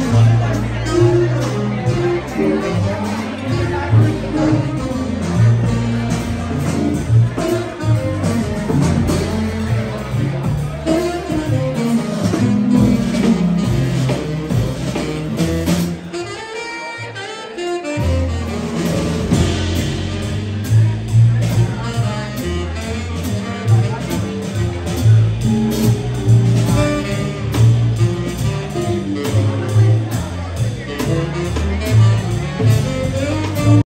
one.